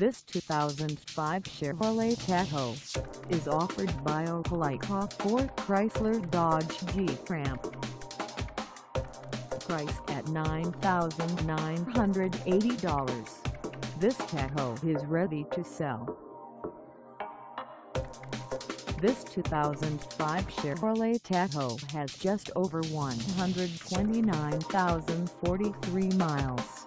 This 2005 Chevrolet Tahoe is offered by Opelika Ford Chrysler Dodge Jeep Ram. Price at $9,980. This Tahoe is ready to sell. This 2005 Chevrolet Tahoe has just over 129,043 miles.